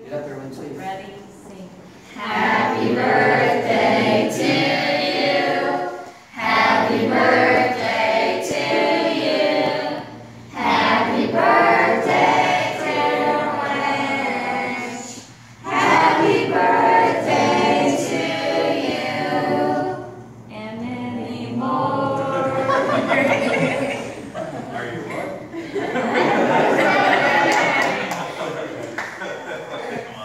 Get up there Lindsay. Ready,